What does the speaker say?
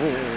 Ooh.